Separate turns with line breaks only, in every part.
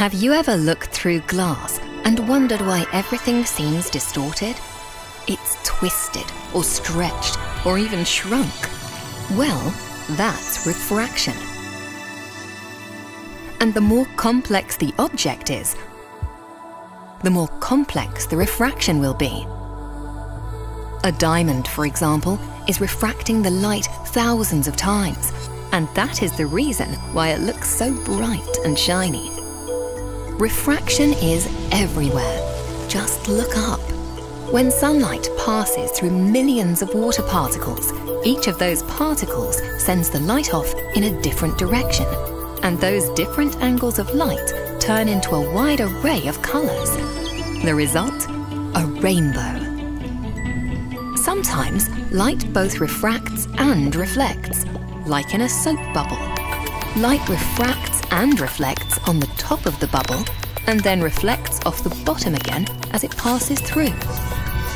Have you ever looked through glass and wondered why everything seems distorted? It's twisted or stretched or even shrunk. Well, that's refraction. And the more complex the object is, the more complex the refraction will be. A diamond, for example, is refracting the light thousands of times, and that is the reason why it looks so bright and shiny. Refraction is everywhere. Just look up. When sunlight passes through millions of water particles, each of those particles sends the light off in a different direction. And those different angles of light turn into a wide array of colours. The result? A rainbow. Sometimes light both refracts and reflects, like in a soap bubble. Light refracts and reflects on the top of the bubble and then reflects off the bottom again as it passes through.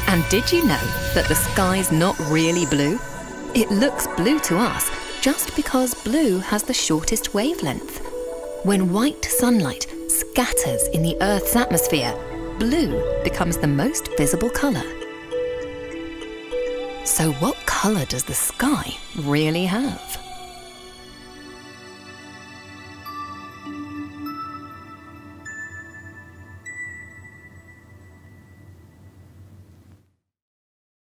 And did you know that the sky's not really blue? It looks blue to us just because blue has the shortest wavelength. When white sunlight scatters in the Earth's atmosphere, blue becomes the most visible colour. So what colour does the sky really have?